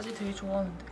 바지 되게 좋아하는데.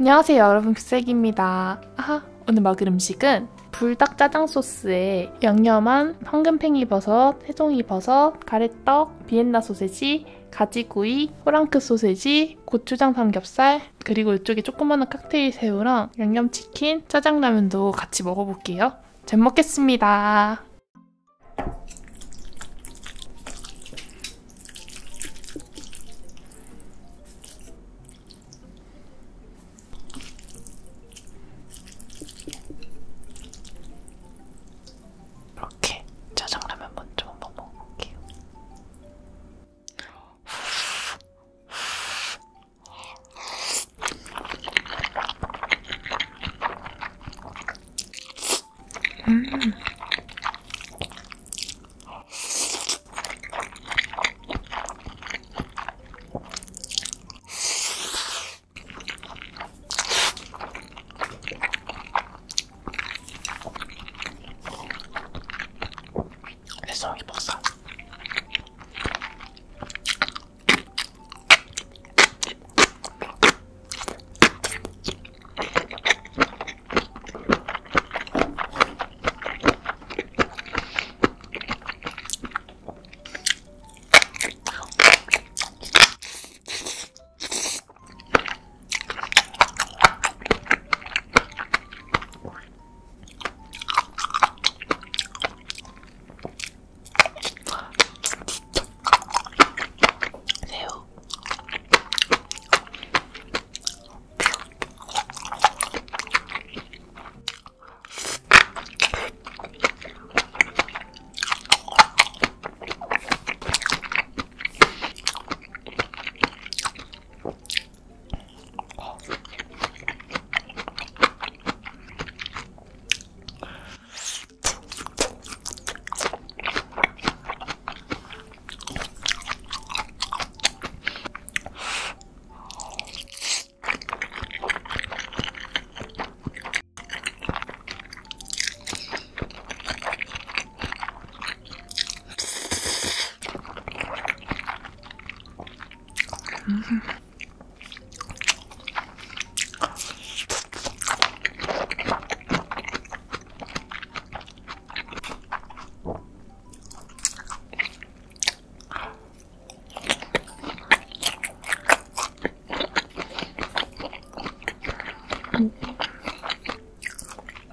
안녕하세요 여러분 규색입니다. 아하, 오늘 먹을 음식은 불닭 짜장 소스에 양념한 황금팽이 버섯, 해송이 버섯, 가래떡, 비엔나 소세지, 가지구이, 호랑크 소세지, 고추장 삼겹살, 그리고 이쪽에 조그마한 칵테일 새우랑 양념치킨, 짜장라면도 같이 먹어볼게요. 잘 먹겠습니다.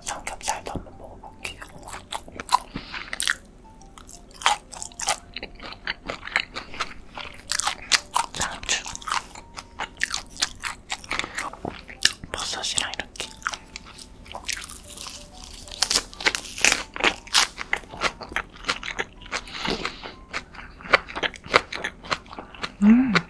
삼겹살도 한번 먹어볼게요. 다음 주 버섯이랑 이렇게. 음.